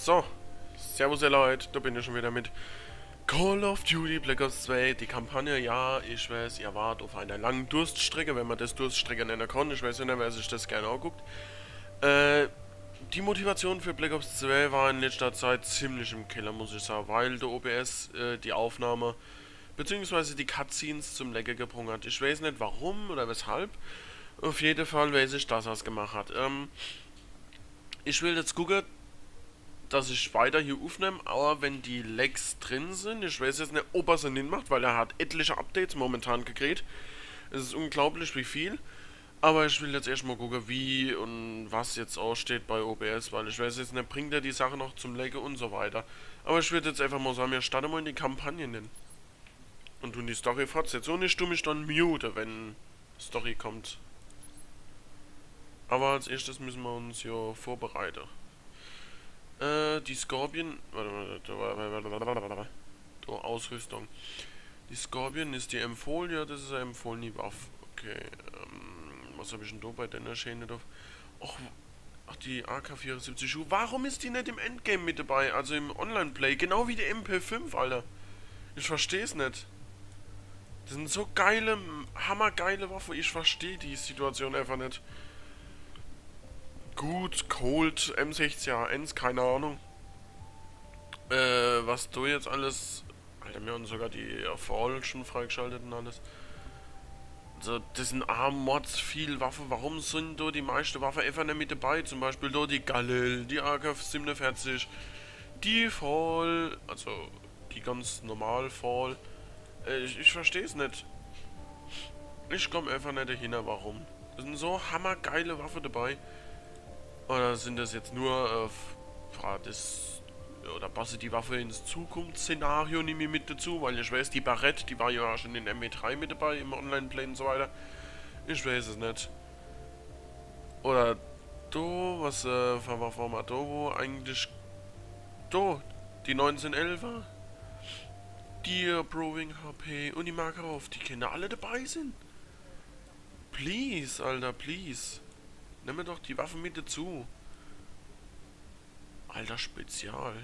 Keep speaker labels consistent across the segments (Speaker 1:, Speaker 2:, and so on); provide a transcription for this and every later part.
Speaker 1: So, servus ihr Leute, da bin ich schon wieder mit Call of Duty Black Ops 2. Die Kampagne, ja, ich weiß, ihr wart auf einer langen Durststrecke, wenn man das Durststrecke nennen kann. Ich weiß nicht, wer sich das gerne anguckt. Äh, die Motivation für Black Ops 2 war in letzter Zeit ziemlich im Keller, muss ich sagen, weil der OBS äh, die Aufnahme bzw. die Cutscenes zum Lecker gebrungen hat. Ich weiß nicht warum oder weshalb. Auf jeden Fall weiß ich, dass er es gemacht hat. Ähm, ich will jetzt gucken, dass ich weiter hier aufnehme, aber wenn die Lags drin sind, ich weiß jetzt nicht, ob er sie nicht macht, weil er hat etliche Updates momentan gekriegt. Es ist unglaublich wie viel. Aber ich will jetzt erstmal gucken, wie und was jetzt aussteht bei OBS, weil ich weiß jetzt nicht, bringt er die Sache noch zum Laggen und so weiter. Aber ich würde jetzt einfach mal sagen, wir starten mal in die Kampagne nennen. Und tun die Story fortsetzen. Und ich tue mich dann mute, wenn Story kommt. Aber als erstes müssen wir uns ja vorbereiten. Äh, die Scorpion. Warte, warte, warte, Ausrüstung. Die Scorpion ist die empfohlen, ja, das ist eine empfohlene Waffe. Okay, ähm, was habe ich denn da bei der Schäne drauf? Ach, ach, die AK-74 Warum ist die nicht im Endgame mit dabei? Also im Online-Play? Genau wie die MP5, Alter. Ich verstehe es nicht. Das sind so geile, hammergeile Waffen. Ich verstehe die Situation einfach nicht. Gut, Cold, M60A1, keine Ahnung. Äh, was du jetzt alles... Alter, wir haben sogar die Fall schon freigeschaltet und alles. Also, das sind A-Mods, viel Waffe. Warum sind da die meisten Waffen einfach nicht mit dabei? Zum Beispiel da die Galil, die AK-47, die Fall, also die ganz normal Fall. Äh, ich, ich verstehe es nicht. Ich komme einfach nicht dahin, warum. Das sind so hammergeile Waffen dabei. Oder sind das jetzt nur äh, das oder passe die Waffe ins Zukunftsszenario nehme ich mit dazu, weil ich weiß, die Barrette, die war ja schon in MW3 mit dabei im Online-Play und so weiter. Ich weiß es nicht. Oder do, was äh, war, mal do, wo eigentlich do, die 1911er, die Proving HP und die Makarov, die Kinder alle dabei sind. Please, Alter, please. Nimm mir doch die Waffe mit dazu. Alter Spezial.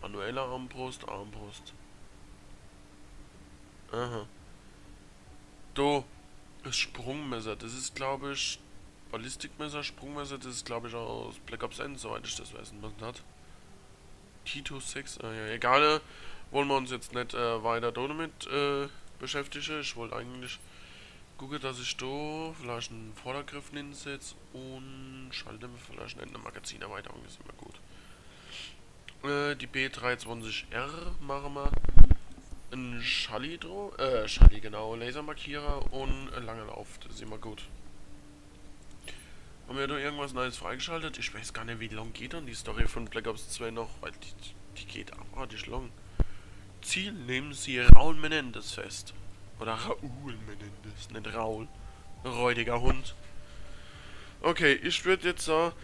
Speaker 1: Manuelle Armbrust, Armbrust. Aha. Do. Das Sprungmesser. Das ist, glaube ich, Ballistikmesser, Sprungmesser. Das ist, glaube ich, aus Black Ops 1, soweit ich das wissen was hat. Tito 6. Ah, ja, egal. Wollen wir uns jetzt nicht äh, weiter damit äh, beschäftigen. Ich wollte eigentlich gucke, dass ich da vielleicht einen Vordergriff hinsetze und schalte mir vielleicht eine Magazinerweiterung, ist immer gut. Äh, die B320R machen wir. Ein Schalli äh, Schalli genau, Lasermarkierer und lange Lauf, das ist immer gut. Haben wir da irgendwas Neues freigeschaltet? Ich weiß gar nicht, wie lang geht dann die Story von Black Ops 2 noch, weil die, die geht abartig lang. Ziel nehmen Sie Raul Menendez fest. Oder Raoul Menendez, nicht Raul. Räudiger Hund. Okay, ich würde jetzt sagen,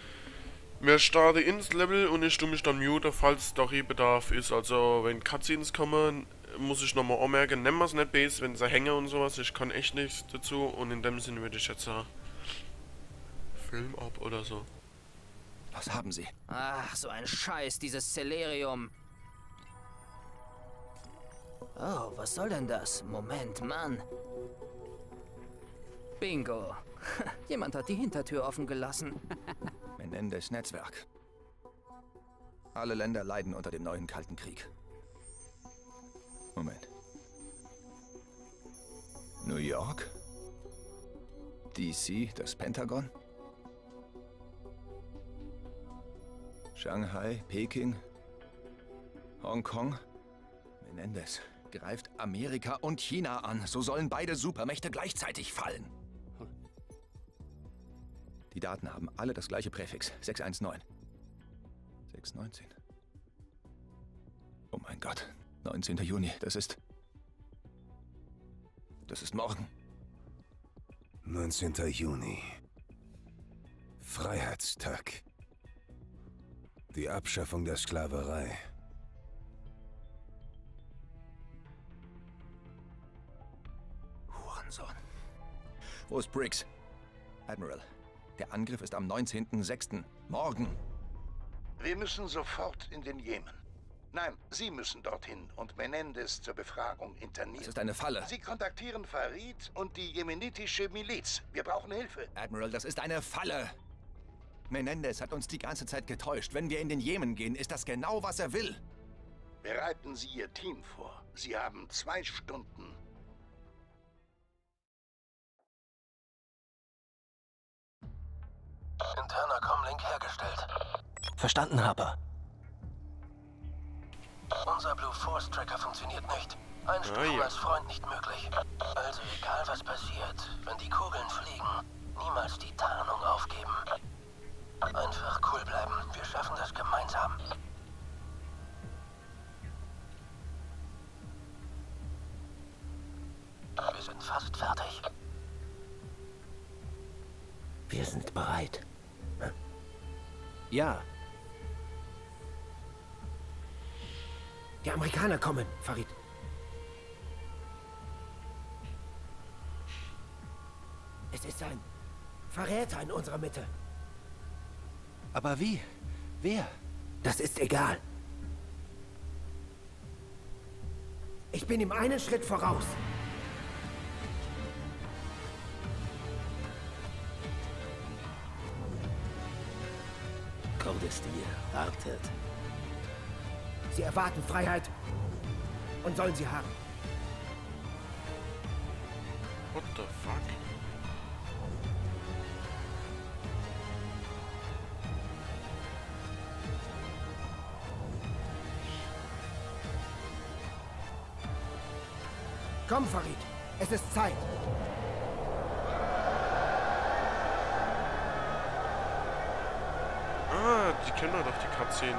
Speaker 1: wir starten ins Level und ich tue mich dann mute, falls Storybedarf ist. Also, wenn Cutscenes kommen, muss ich nochmal anmerken, nennen wir es nicht Base, wenn sie hängen und sowas. Ich kann echt nichts dazu und in dem Sinne würde ich jetzt sagen, Film ab oder so.
Speaker 2: Was haben Sie?
Speaker 3: Ach, so ein Scheiß, dieses Celerium. Oh, was soll denn das? Moment, Mann. Bingo. Jemand hat die Hintertür offen gelassen.
Speaker 2: Menendez Netzwerk. Alle Länder leiden unter dem neuen Kalten Krieg. Moment. New York? DC, das Pentagon? Shanghai, Peking, Hongkong, Menendez greift Amerika und China an. So sollen beide Supermächte gleichzeitig fallen. Die Daten haben alle das gleiche Präfix. 619. 619. Oh mein Gott. 19. Juni. Das ist... Das ist morgen.
Speaker 4: 19. Juni. Freiheitstag. Die Abschaffung der Sklaverei.
Speaker 2: Wo ist Briggs? Admiral, der Angriff ist am 19.06. Morgen.
Speaker 5: Wir müssen sofort in den Jemen. Nein, Sie müssen dorthin und Menendez zur Befragung internieren.
Speaker 2: Das ist eine Falle.
Speaker 5: Sie kontaktieren Farid und die jemenitische Miliz. Wir brauchen Hilfe.
Speaker 2: Admiral, das ist eine Falle. Menendez hat uns die ganze Zeit getäuscht. Wenn wir in den Jemen gehen, ist das genau, was er will.
Speaker 5: Bereiten Sie Ihr Team vor. Sie haben zwei Stunden.
Speaker 6: Comlink hergestellt.
Speaker 7: Verstanden, Harper.
Speaker 6: Unser Blue Force Tracker funktioniert nicht. Einstufung
Speaker 1: Ah, ja.
Speaker 6: als Freund nicht möglich. Also egal was passiert, wenn die Kugeln fliegen, niemals die Tarnung aufgeben. Einfach cool bleiben. Wir schaffen das gemeinsam. Wir sind fast fertig.
Speaker 7: Wir sind bereit. Ja. Die Amerikaner kommen, Farid. Es ist ein Verräter in unserer Mitte.
Speaker 4: Aber wie? Wer?
Speaker 7: Das ist egal. Ich bin ihm einen Schritt voraus.
Speaker 4: Kordestir wartet.
Speaker 7: Sie erwarten Freiheit und sollen sie haben.
Speaker 1: What the fuck?
Speaker 7: Komm, Farid. Es ist Zeit.
Speaker 1: Ah, die kennen doch, die Cutscene.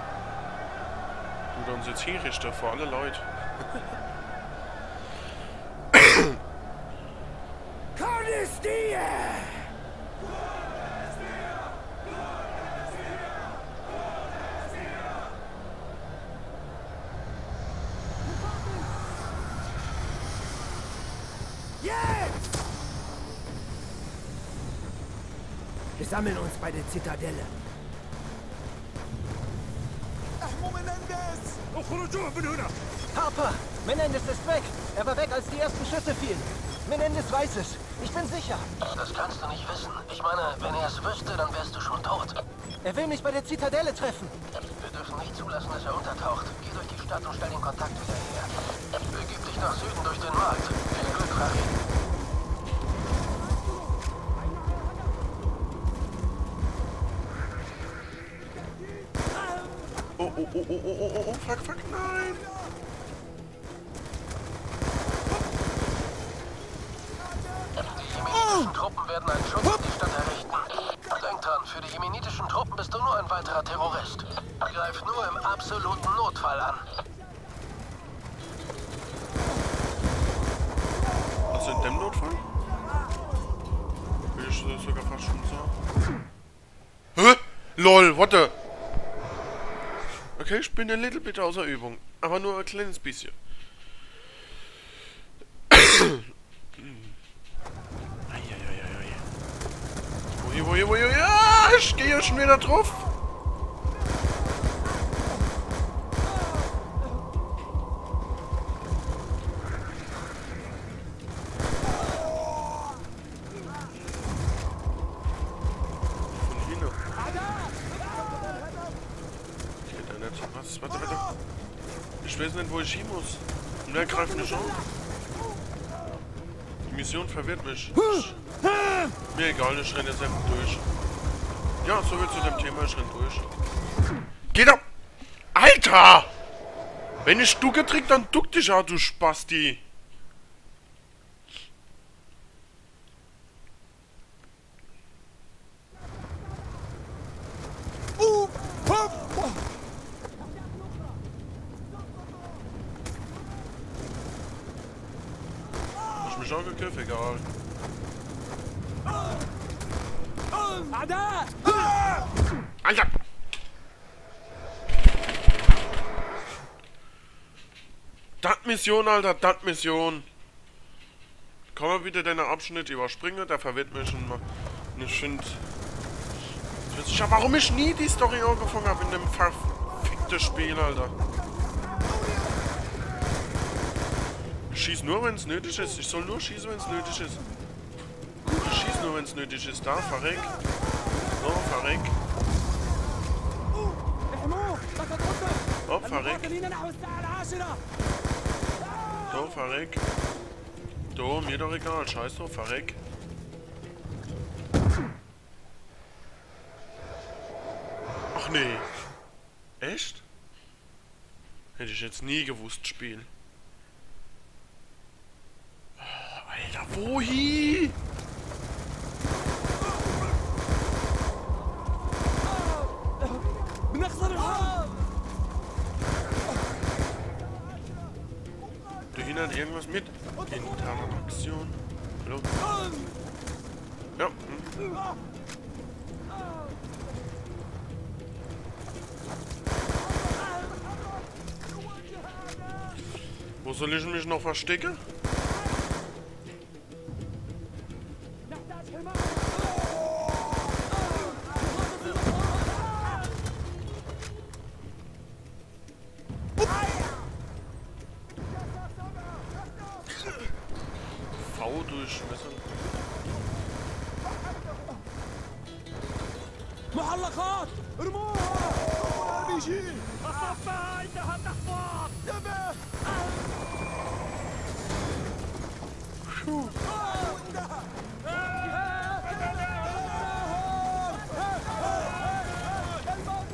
Speaker 1: Du, dann sitzt hier Richter vor alle Leute.
Speaker 7: Jetzt! Wir sammeln uns bei der Zitadelle.
Speaker 8: Harper! Menendez ist weg! Er war weg, als die ersten Schüsse fielen. Menendez weiß es. Ich bin sicher.
Speaker 6: Das kannst du nicht wissen. Ich meine, wenn er es wüsste, dann wärst du schon tot.
Speaker 8: Er will mich bei der Zitadelle treffen.
Speaker 6: Wir dürfen nicht zulassen, dass er untertaucht. Geh durch die Stadt und stell den Kontakt wieder her. Begib dich nach Süden durch den Markt. Viel Glück, Farid.
Speaker 1: Oh, oh, oh, oh, oh, oh, oh, fuck, fuck, nein!
Speaker 6: Die jemenitischen Truppen werden einen Schutz um die Stadt errichten. Denk dran, für die jemenitischen Truppen bist du nur ein weiterer Terrorist. Greif nur im absoluten Notfall an.
Speaker 1: Also in dem Notfall? Will ich das sogar fast schon sagen. Hä? LOL, what the? Okay, ich bin ein little bit außer Übung. Aber nur ein kleines bisschen. Eieieiei. Ui, ui, ui, ja, ich gehe schon wieder drauf. Von hinten. Geht da? Warte, warte. Ich weiß nicht, wo ich hin muss. Und wer greift mich an? Die Mission verwirrt mich. Mir egal, ich renne jetzt einfach durch. Ja, so viel zu dem Thema, ich renn durch. Geht ab! Alter! Wenn ich du getrickt, dann duck dich ja, du Spasti. Hast mich angegriffen? Egal. Alter! Das Mission, Alter, das Mission. Kann man bitte den Abschnitt überspringen? Der verwirrt mich schon mal. Und ich finde, Ja, warum ich nie die Story angefangen habe in dem verfickten Spiel, Alter. Ich schieß nur, wenn es nötig ist. Ich soll nur schießen, wenn es nötig ist. Ich schieß nur, wenn es nötig ist. Da, verreck. So, verreck. Oh, verreck. So, verreck. So, mir doch egal. Scheiß doch, verreck. Ach nee. Echt? Hätte ich jetzt nie gewusst, Spiel. Alter, wohin? Hindert irgendwas mit? Interaktion. Hallo? Ja. Hm. Wo soll ich mich noch verstecken?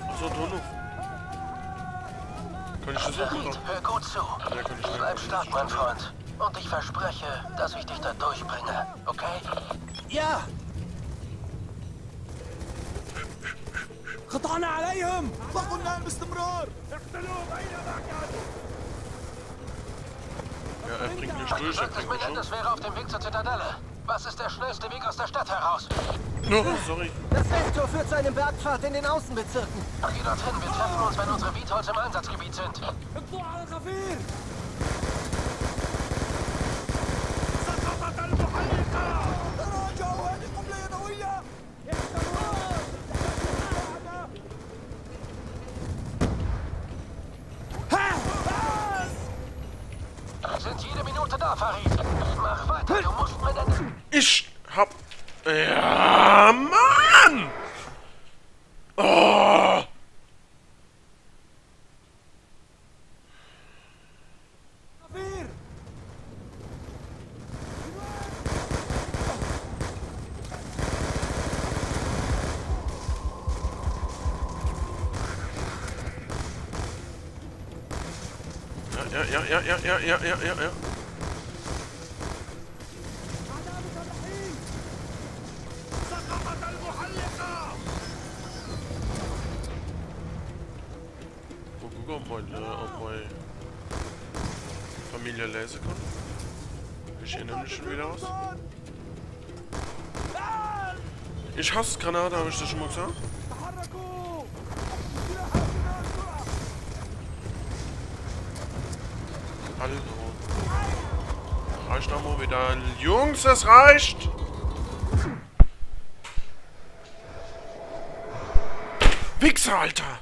Speaker 1: Achso, Donut. Kann ich das auch
Speaker 6: Farid,
Speaker 1: machen?
Speaker 6: hör gut zu.
Speaker 1: Ja, kann ich nicht.
Speaker 6: Bleib stark, mein Freund. Und ich verspreche, dass ich dich da durchbringe, okay?
Speaker 8: Ja!
Speaker 9: قطعنا عليهم ضغطوا النار باستمرار اقتلوهم اينما كانوا
Speaker 1: Ja, er bringt mich durch, er bringt mich um.
Speaker 6: Menendez wäre auf dem Weg zur Zitadelle. Was ist der schnellste Weg aus der Stadt heraus?
Speaker 1: Oh, sorry.
Speaker 8: Das Westtor führt zu einem Bergpfad in den Außenbezirken.
Speaker 6: Geh dorthin, wir treffen uns, wenn unsere Beatles im Einsatzgebiet sind. da, Farid. Mach weiter, du musst mir deine...
Speaker 1: Ich hab... Ja, Mann! Oh! ja, ja, ja, ja, ja, ja, ja. Ich hasse Granate, habe ich das schon mal gesagt? Hallo. Reicht auch mal wieder. Jungs, das reicht! Wichser, Alter!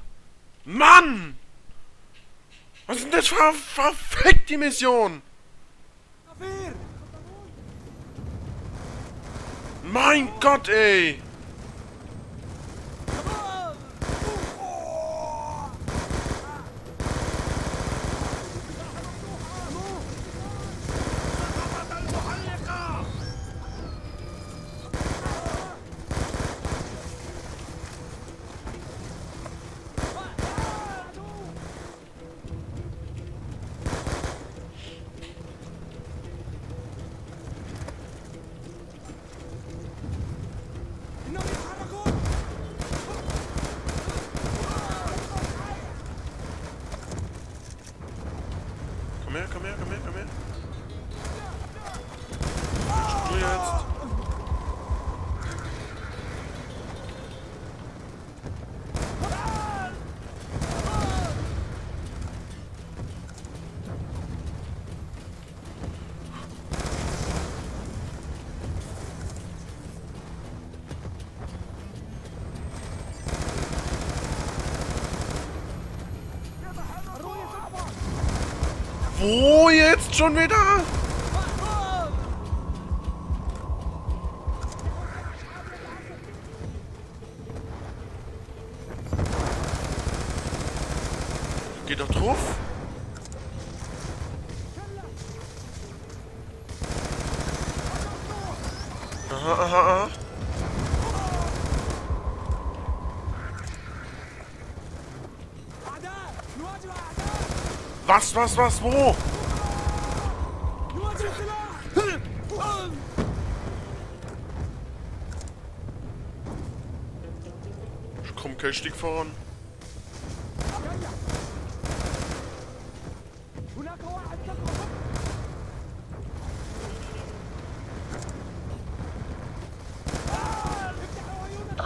Speaker 1: Mann! Was ist denn das für verfickte Mission? Mein Gott, ey! Jetzt schon wieder? Geht doch drauf. Aha, aha, aha. Was, was, was, wo? Kein Stück voran.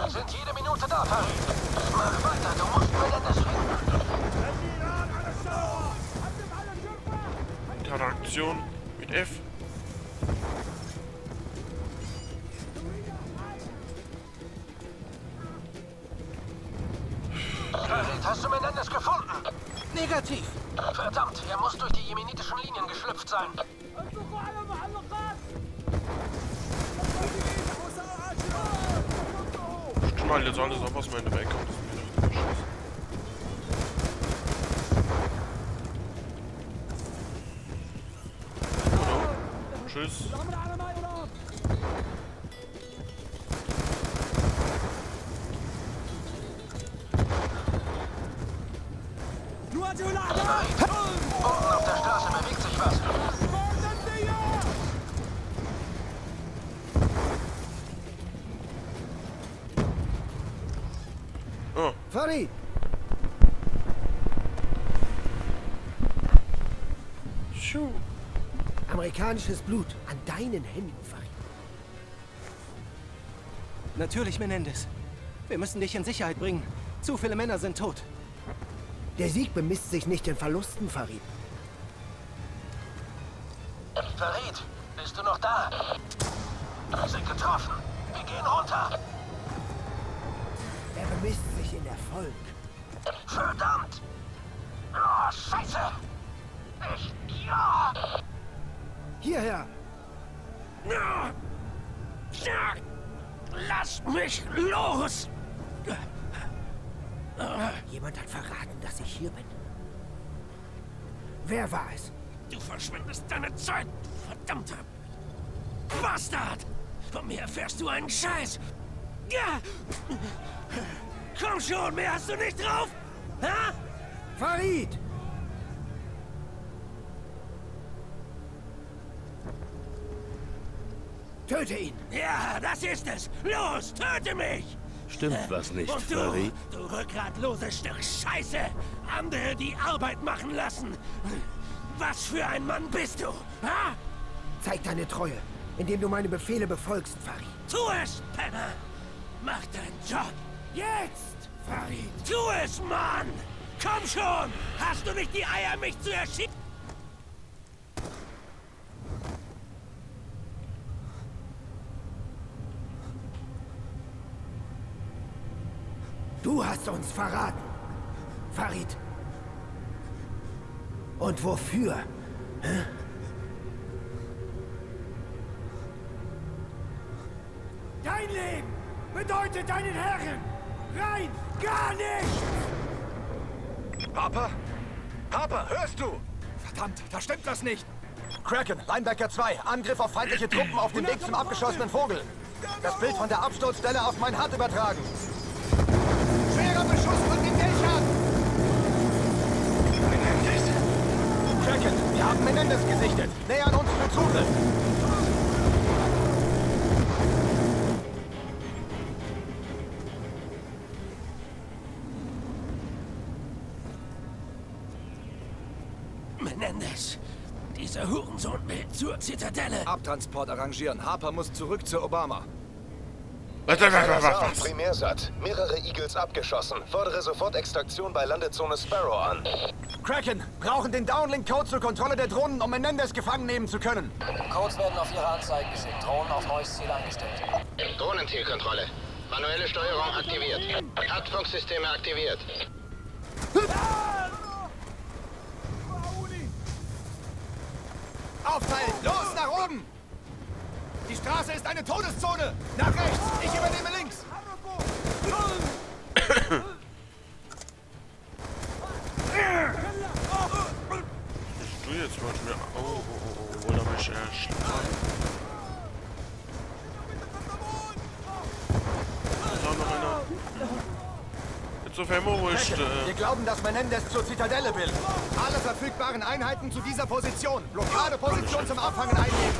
Speaker 10: Sind jede Minute da, Farid. Mach weiter, du musst Menendez finden.
Speaker 1: Interaktion mit F.
Speaker 11: Negativ.
Speaker 10: Verdammt, er muss durch die jemenitischen Linien geschlüpft sein.
Speaker 1: Ich knall jetzt alles ab, was mir in der Ecke kommt. Das ist. Tschüss. Oh,
Speaker 7: Farid!
Speaker 1: Schuh.
Speaker 7: Amerikanisches Blut an deinen Händen, Farid.
Speaker 11: Natürlich, Menendez. Wir müssen dich in Sicherheit bringen. Zu viele Männer sind tot.
Speaker 7: Der Sieg bemisst sich nicht in Verlusten, Farid.
Speaker 10: Farid, bist du noch da? Wir sind getroffen. Wir gehen runter.
Speaker 7: Er bemisst Erfolg.
Speaker 10: Verdammt! Oh, Scheiße! Ich... Ja!
Speaker 7: Hierher!
Speaker 10: Lass mich los!
Speaker 7: Jemand hat verraten, dass ich hier bin. Wer war es?
Speaker 10: Du verschwendest deine Zeit, verdammter Bastard! Von mir erfährst du einen Scheiß! Ja! Komm schon, mehr hast du nicht drauf! Ha?
Speaker 7: Farid! Töte ihn!
Speaker 10: Ja, das ist es! Los, töte mich!
Speaker 4: Stimmt was nicht,
Speaker 10: Und du,
Speaker 4: Farid?
Speaker 10: du rückgratloses Stück Scheiße! Andere die Arbeit machen lassen! Was für ein Mann bist du? Ha?
Speaker 7: Zeig deine Treue, indem du meine Befehle befolgst, Farid.
Speaker 10: Tu es, Penner! Mach deinen Job!
Speaker 7: Jetzt, Farid!
Speaker 10: Tu es, Mann! Komm schon! Hast du nicht die Eier, mich zu erschießen?
Speaker 7: Du hast uns verraten, Farid. Und wofür? Hä? Dein Leben bedeutet deinen Herren rein gar nichts!
Speaker 2: Harper? Harper, hörst du? Verdammt, da stimmt was nicht. Kraken, Linebacker 2, Angriff auf feindliche Truppen auf dem Weg zum abgeschossenen Vogel. Das Bild von der Absturzstelle auf mein HUD übertragen. Schwerer Beschuss von den Dächern! Menendez! Kraken, wir haben Menendez gesichtet. Nähern uns für Zugriff.
Speaker 10: Zur Zitadelle.
Speaker 2: Abtransport arrangieren. Harper muss zurück zu Obama.
Speaker 1: Was, was, was, was, was?
Speaker 12: Primärsat. Mehrere Eagles abgeschossen. Fordere sofort Extraktion bei Landezone Sparrow an.
Speaker 2: Kraken, brauchen den Downlink-Code zur Kontrolle der Drohnen, um Menendez gefangen nehmen zu können.
Speaker 13: Codes werden auf Ihre Anzeigen geschickt. Drohnen auf neues Ziel eingestellt.
Speaker 12: Drohnenzielkontrolle. Manuelle Steuerung aktiviert.
Speaker 2: Oben! Die Straße ist eine Todeszone! Nach rechts! Ich übernehme links!
Speaker 1: Du jetzt wollte mir. Oh, oh, oh, oh, wollte er mich erschlagen. Da noch einer. Jetzt auf einmal ruhig. Äh,
Speaker 2: Wir glauben, dass Menendez zur Zitadelle will. Alle verfügbaren Einheiten zu dieser Position. Blockadeposition zum Abfangen einnehmen.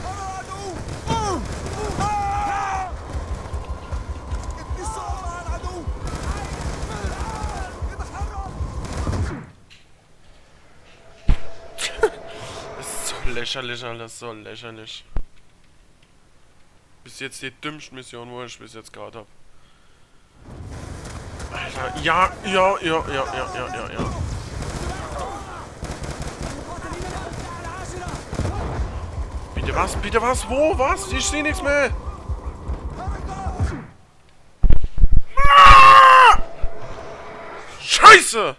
Speaker 1: Lächerlich, alles so lächerlich. Bis jetzt die dümmste Mission, wo ich bis jetzt gerade habe. Alter, ja, ja, ja, ja, ja, ja, ja, ja. Bitte was, bitte was, wo, was? Ich sehe nichts mehr. Ah! Scheiße!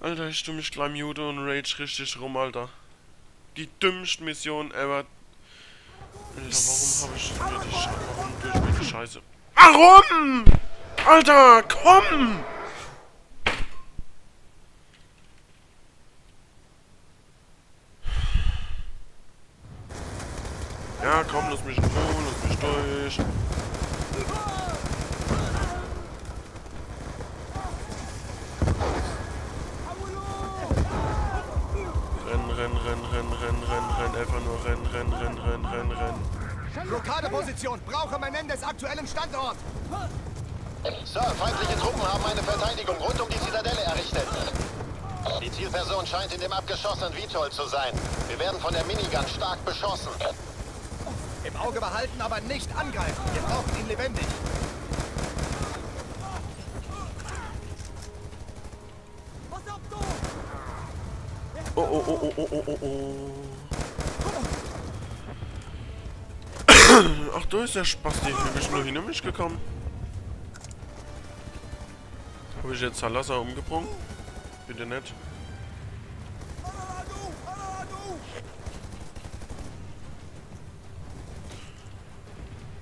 Speaker 1: Alter, ich tu mich gleich mute und rage richtig rum, Alter. Die dümmste Mission ever. Alter, warum habe ich mir die Scheiße? Warum ich mir die Scheiße? Warum? Alter, komm!
Speaker 2: Aktuellen Standort.
Speaker 14: Sir, feindliche Truppen haben eine Verteidigung rund um die Zitadelle errichtet. Die Zielperson scheint in dem abgeschossenen Vitol zu sein. Wir werden von der Minigun stark beschossen.
Speaker 2: Im Auge behalten, aber nicht angreifen. Wir brauchen ihn lebendig.
Speaker 1: Oh, oh, oh, oh, oh, oh, oh, oh. Da ist der Spasti. Bin ich nur hinter mich gekommen? Habe ich jetzt Salazar umgebracht? Bitte nicht.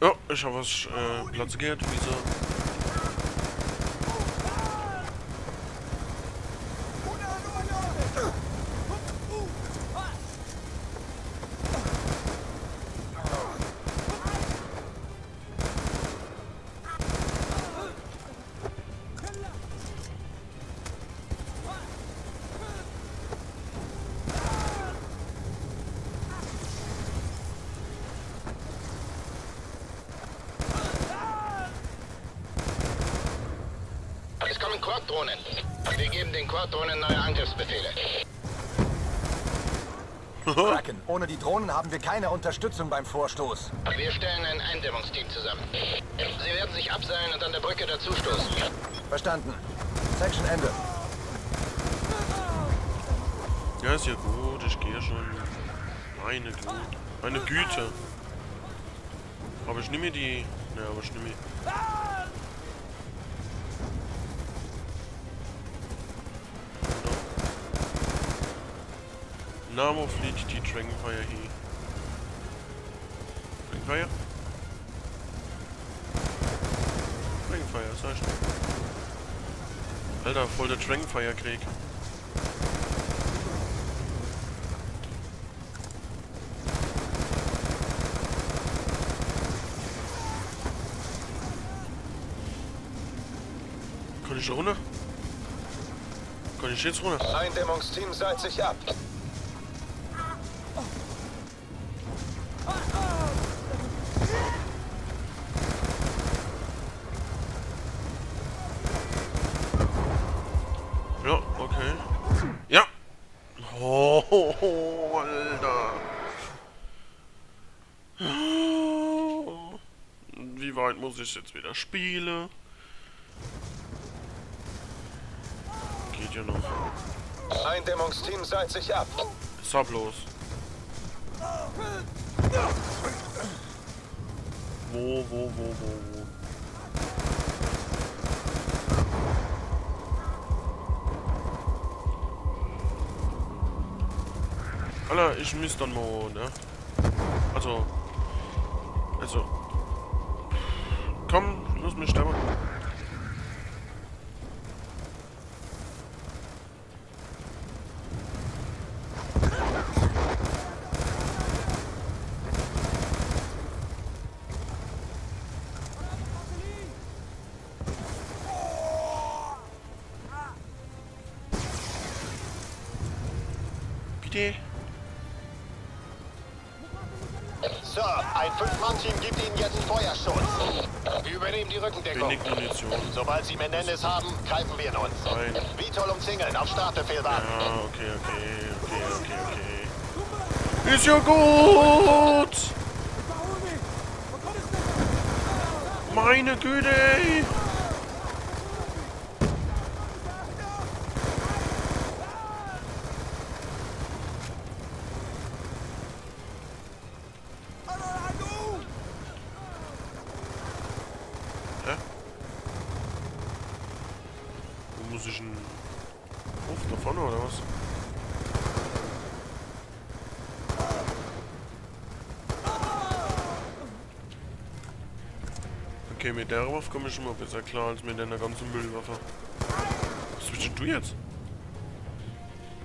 Speaker 1: Ja, ich habe was äh, Platz gehört. Wieso?
Speaker 14: Quad-Drohnen. Wir geben den Quad-Drohnen neue Angriffsbefehle.
Speaker 2: Kraken, ohne die Drohnen haben wir keine Unterstützung beim Vorstoß.
Speaker 14: Wir stellen ein Eindämmungsteam zusammen. Sie werden sich abseilen und an der Brücke dazustoßen.
Speaker 2: Verstanden. Section Ende.
Speaker 1: Ja, ist ja gut. Ich gehe schon. Meine Güte. Meine Güte. Aber ich nehme die... Ne, aber ich nehme Namo fliegt die Dragonfire hier. Dragonfire? Dragonfire, ich schon. Alter, voll der Dragonfire-Krieg. Kann ich da runter? Kann ich jetzt runter?
Speaker 14: Eindämmungsteam seilt sich ab.
Speaker 1: Muss ich jetzt wieder spielen? Geht ja noch.
Speaker 14: Eindämmungsteam seilt sich ab.
Speaker 1: Sag bloß. wo, wo, wo, wo, wo? Alter, ich müsste dann mal, ne? Also. Also. Komm, lass mich sterben. Wenig Munition.
Speaker 14: Sobald Sie Menendez haben, greifen wir in uns.
Speaker 1: Nein.
Speaker 14: Vitol umzingeln, auf Startbefehl warten.
Speaker 1: Ja, okay, okay, okay, okay, okay. Ist ja gut! Meine Güte, ey! Hä? Wo muss ich denn... Hof da vorne oder was? Okay, mit der Waffe komme ich schon mal besser klar als mit einer ganzen Müllwaffe. Was willst du jetzt?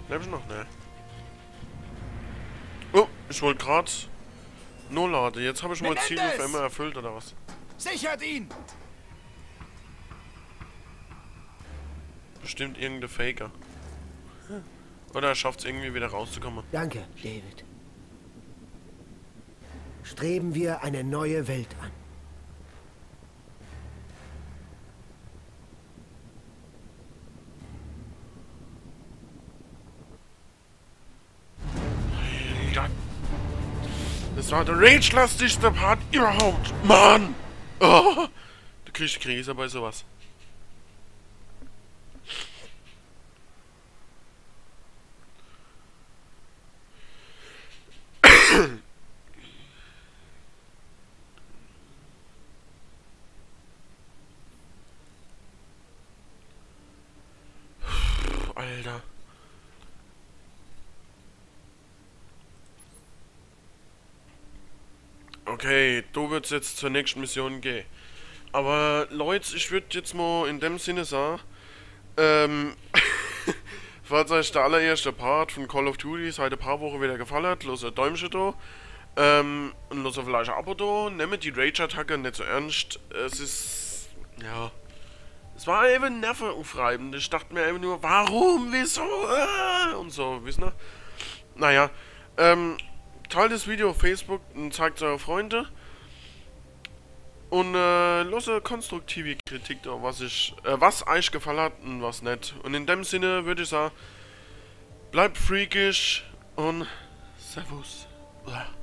Speaker 1: Bleib ich noch? Ne. Oh, ich wollte gerade nur laden. Jetzt habe ich mal Ziel für immer erfüllt oder was?
Speaker 2: Sichert ihn!
Speaker 1: Bestimmt irgendein Faker. Oder er schafft es irgendwie wieder rauszukommen.
Speaker 7: Danke, David. Streben wir eine neue Welt an.
Speaker 1: Das war der rage-lastigste Part überhaupt. Mann! Oh, du kriegst Krise bei sowas. Alter. Okay, du wird's jetzt zur nächsten Mission gehen. Aber Leute, ich würde jetzt mal in dem Sinne sagen, ähm, falls euch der allererste Part von Call of Duty seit ein paar Wochen wieder gefallen hat, lasst ein Däumchen da. Ähm, und lasst vielleicht ein Abo da. Nehmt die Rage-Attacke nicht so ernst. Es ist, ja, es war eben nervenaufreibend. Ich dachte mir eben nur, warum, wieso, äh, und so, wisst ihr? Naja, ähm, teilt das Video auf Facebook und zeigt es euren Freunde. Und äh, losse konstruktive Kritik da, was ich, äh, was euch gefallen hat und was nicht. Und in dem Sinne würde ich sagen, bleibt freakisch und Servus. Blah.